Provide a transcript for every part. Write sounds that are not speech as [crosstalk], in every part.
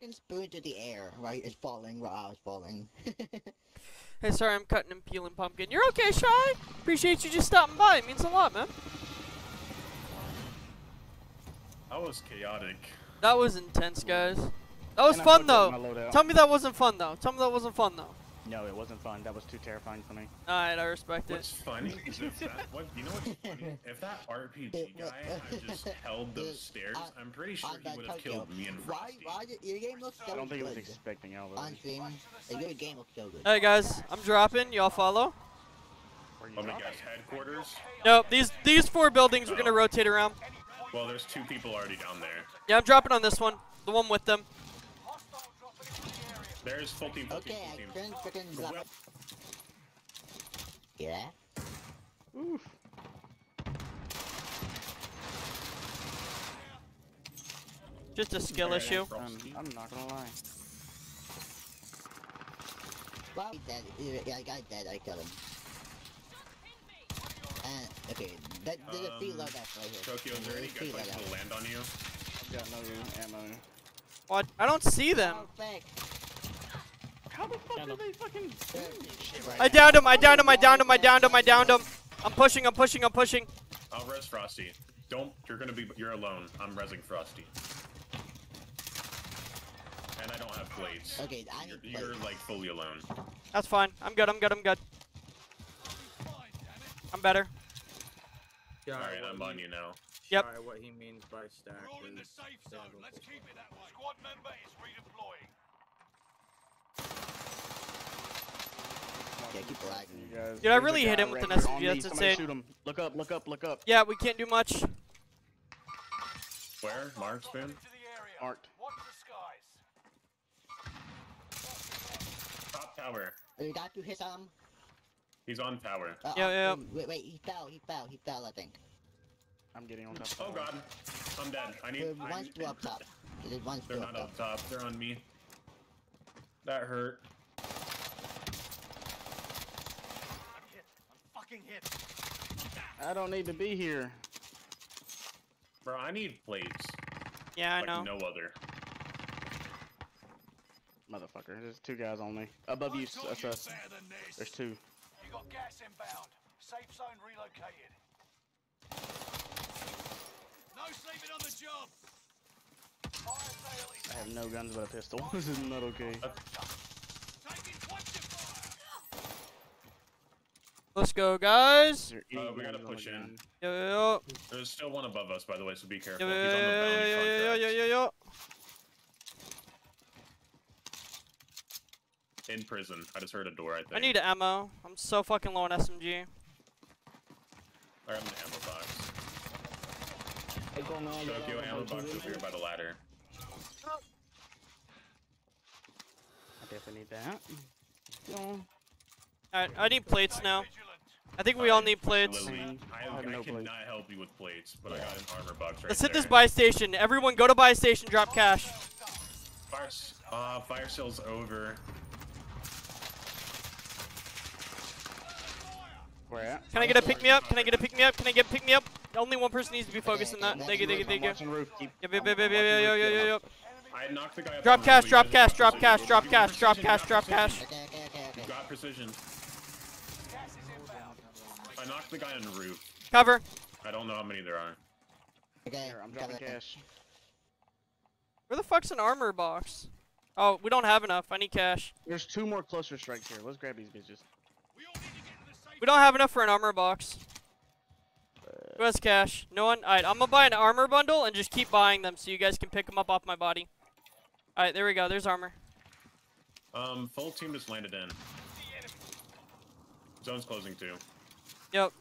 fucking spoon to the air right? it's falling while I was falling. [laughs] Hey, sorry, I'm cutting and peeling pumpkin. You're okay, Shy? Appreciate you just stopping by. It means a lot, man. That was chaotic. That was intense, guys. That was And fun, though. Tell me that wasn't fun, though. Tell me that wasn't fun, though. No, it wasn't fun. That was too terrifying for me. Alright, I respect it. What's funny is if that, [laughs] what, you know what's funny? If that RPG guy had just held [laughs] those stairs, I'm pretty sure On he would have Tokyo. killed me and Why? Frosty. Why did your game look so I don't think it was expecting all On those. stream, your game looks so good. Hey, guys, I'm dropping. Y'all follow? Where you Let me guess, headquarters? No, these these four buildings we're gonna oh. rotate around. Well, there's two people already down there. Yeah, I'm dropping on this one. The one with them. There's full team, full team, Okay, full team. I turned freaking Well- drop. Yeah. Oof. Just a skill Alright, issue. I'm, I'm not gonna lie. Well, he's dead. Yeah, I got dead. I killed him. And okay, that, there's a free Um, loadout right here. Tokyo, is there any There's a free good places to land on you? I've got no ammo. What? I don't see them. Oh, fake. How the fuck did they fucking shit right I downed him. I downed him. I downed him. I downed him. I downed him. I'm pushing. I'm pushing. I'm pushing. I'll res Frosty. Don't, you're gonna be, you're alone. I'm resing Frosty. And I don't have blades. Okay, I You're, you're like fully alone. That's fine. I'm good. I'm good. I'm good. I'm better. Yeah, Alright, I'm on you now. Yep. Sorry, what he means by stack We're all in the safe zone. Let's keep it that way. Squad Yeah, keep lagging. Dude, I there's a really hit him with right an here on SMG, that's Somebody insane. Shoot him. Look up, look up, look up. Yeah, we can't do much. Where? Mark spin? Into the. Marked. Watch the skies. Top tower. You got to hit him. He's on tower. Uh, Yeah, uh, yeah, um, Wait, wait, he fell. He fell. He fell. I think. I'm getting on top. Oh god. I'm dead. I need. There's I one need- up top. There's one They're still not up up top. top. They're on me. That hurt. Fucking hit. I don't need to be here. Bro, I need plates. Yeah, I like know. no other. Motherfucker, there's two guys on me. Above you, I thought uh, sus. better than this. There's two. You got gas inbound. Safe zone relocated. No sleeping on the job. Fire sale is I have no guns but a pistol. [laughs] this is not okay. taking twenty fire. Let's go, guys. Is Uh, we gotta guns on the push in. Yo, yo, yo. There's still one above us, by the way, so be careful. Yo, yo, He's on the yo, bounty yo, yo, yo, yo, yo, yo. In prison. I just heard a door, I think. I need ammo. I'm so fucking low on SMG. I have an ammo box. Tokyo ammo box is here by the ladder. I definitely need that. Go. Alright, I need plates now. I think we all need plates. I, I, no I cannot help you with plates, but I got an armor box right Let's hit there. this buy station. Everyone go to buy station, drop cash. Fire, uh, fire sale's over. Where at? Can I get a pick me up? Can I get a pick me up? Can I get pick me up? Only one person needs to be focused on that. Thank you, thank you, thank you. Yep, yep, yep, yep, yep, yep, yep, yep. I knocked the guy. Drop cash, drop cash, drop cash, drop cash, drop cash, drop cash. You got precision. Gas is inbound. I knocked the guy on the roof. Cover. I don't know how many there are. Okay, Here, I'm dropping cash. Where the fuck's an armor box? Oh, we don't have enough. I need cash. There's two more closer strikes here. Let's grab these bitches. We all need to get to the safe We don't have enough for an armor box. Who has cash? No one? Alright, I'm gonna buy an armor bundle and just keep buying them so you guys can pick them up off my body. Alright, there we go. There's armor. Um, full team just landed in. Zone's closing too. Yep.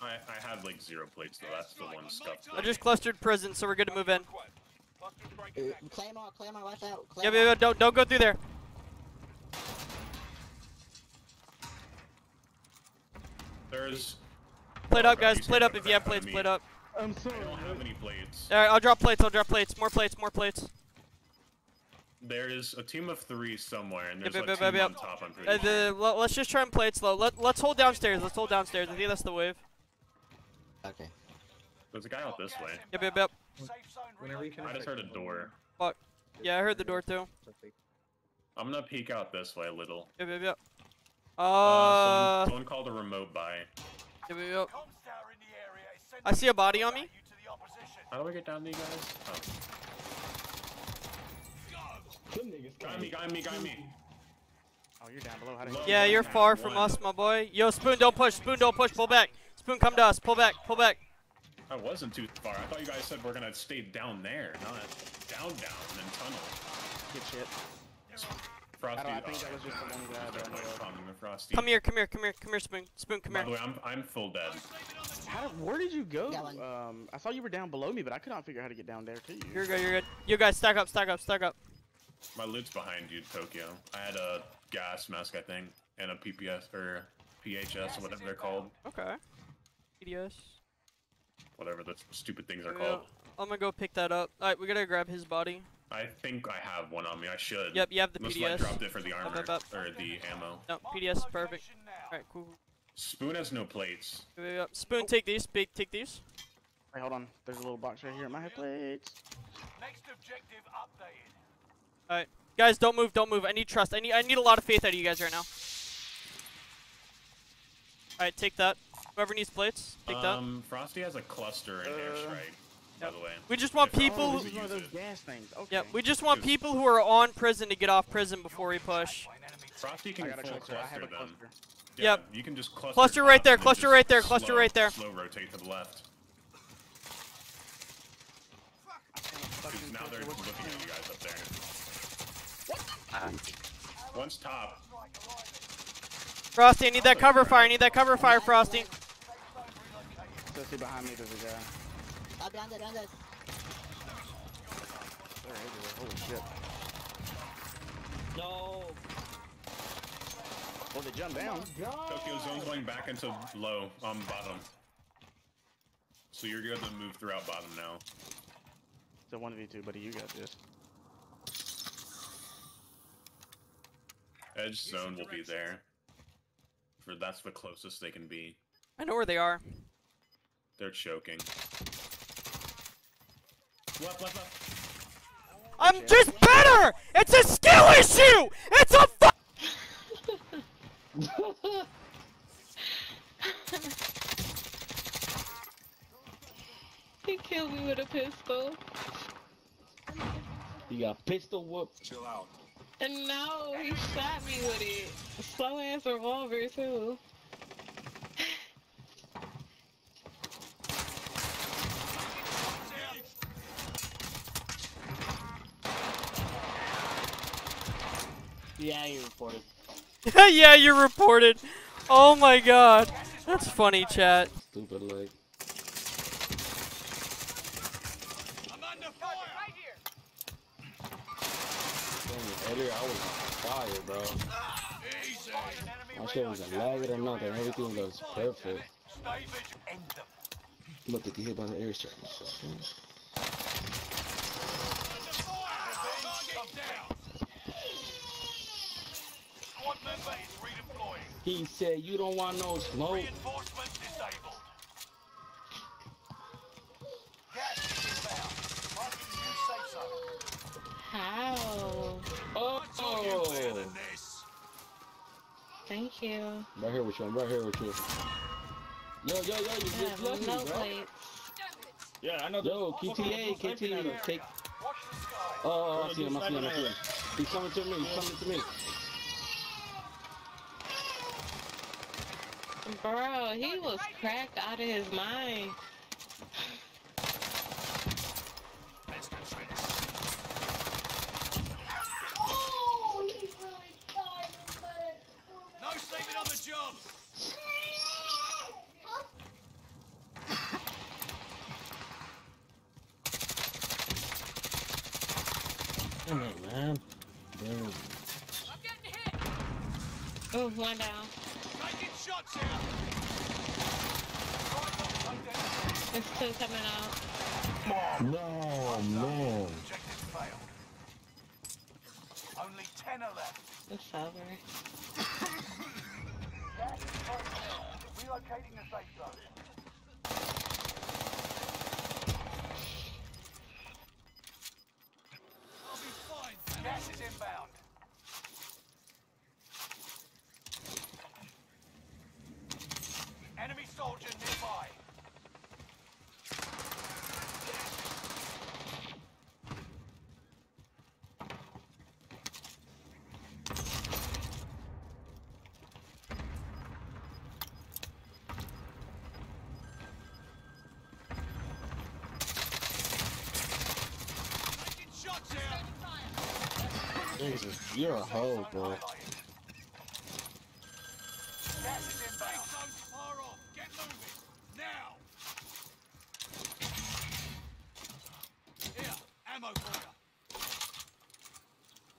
I, I have like zero plates though. That's the one scuffed. I just clustered prison, so we're good to move in. Cluster's Uh, breaking down. Claymore, Claymore, watch out. Yep, Claymore. yep, yep, don't, don't go through there. There's. Plate Oh, up, guys. he's Plate up if you have back plates. Plate up. I'm I sorry. don't have any plates. Alright, I'll drop plates. I'll drop plates. More plates. More plates. There is a team of three somewhere, and there's Yep, a yep, team yep, on top. I'm pretty Uh, sure. the, let's just try and play it slow. Let, let's hold downstairs. Let's hold downstairs. I think that's the wave. Okay. There's a guy out this way. Yep, yep, yep. Whenever you can. I just heard a door. Fuck. Yeah, I heard the door too. I'm gonna peek out this way a little. Yep, yep, yep. Uh, Uh, someone, someone called a remote by. yep, yep, yep. Comms tower in the area is I see a body on me. you to the opposition. How do I get down to you guys? Oh. Them niggas Guy me, guy me, guy me. Oh, you're down below. How do Yeah, you're far from One. us, my boy. Yo, Spoon, don't push. Spoon, don't push. Pull back. Spoon, come to us. Pull back. Pull back. I wasn't too far. I thought you guys said we're gonna stay down there, not down, down, and tunnel. Good shit. Frosty. I I think oh, that was just the one guy there's that no I know of. problem with Frosty. Come here, come here, come here, come here, Spoon. Spoon, come By the here. way, I'm I'm full dead. How, where did you go? Um, I saw you were down below me, but I could not figure out how to get down there to you. You're good, you're good. You guys, stack up, stack up, stack up. My loot's behind you, Tokyo. I had a gas mask, I think, and a PPS or PHS, or whatever they're called, Okay. PDS. whatever the stupid things are Yeah. called. I'm gonna go pick that up. Alright, we gotta grab his body. I think I have one on me. I should. Yep, you have the Must have PDS. dropped it for the armor up, up. or the ammo. No, PDS is perfect. Alright, cool. Spoon has no plates. Yep. Spoon, oh. take these. Big, take these. Wait, hold on. There's a little box right here at my plates. Next objective updated. Alright. Guys, don't move, don't move. I need trust. I need I need a lot of faith out of you guys right now. Alright, take that. Whoever needs plates, take that. Um, Frosty has a cluster in Uh, airstrike, by the way. We just want if- people Oh, who one of those gas things. Okay. Yep, we just want people who are on prison to get off prison before we push. By an enemy team. Frosty can got full cluster. I have cluster a them. cluster. Yeah, Yep. You can just cluster. Cluster right there, cluster right there, cluster slow- right there. Slow rotate to the left. Because now they're looking at you guys up there. One's top. Frosty, I need that cover fire. I need that cover fire, Frosty. So see behind me, there's a guy. Oh, behind it, behind it. They're everywhere. Holy shit. No. Oh, they jumped down. Oh Tokyo zone's going back into low on bottom. So you're good to move throughout bottom now. It's a 1v2, buddy. You got this. Edge zone will be there. For that's the closest they can be. I know where they are. They're choking. Left, left, left. I'm just better! It's a skill issue! It's a fu- [laughs] He killed me with a pistol. You got pistol whoop. Chill out. And now he shot me with it. Slow ass revolver too. Yeah, you reported. [laughs] yeah, you're reported. Oh my god. That's funny, chat. Stupid like. I'm under fire. Right here. Damn, earlier I was on fire, bro. My shit wasn't lagging or nothing. Everything was perfect. Look, vigilant. End them. I'm about to get hit by the airstrike. Target down. Squad member is redeploying. He said you don't want no smoke. Thank you. right here with you. I'm right here with you. Yo, yo, yo, you I just have left me, no bro. plates. Yeah, I know. Yo, KTA, KTA, take. Watch the oh, sky. Oh, oh, I see him, I see him, I see him. He's coming to me, he's coming to me. Bro, he was cracked out of his mind. No sleeping on the job. Come on, man. Damn. Oh, one down. Taking shots here. There's two coming out. No, man. Objective failed. Only ten are left. It's over. [laughs] Relocating the safe zone. Gas is inbound. Enemy soldier Jesus, you're a hoe, bro. Gas is inbound. zone's far off. Get moving. Now. Here, ammo for you.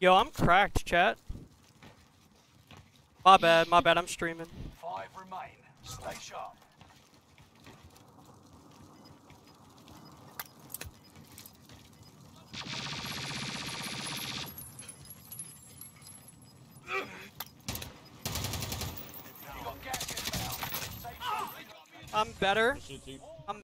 Yo, I'm cracked, chat. My bad, my bad. I'm streaming. Five remain. Stay sharp. I'm better. I'm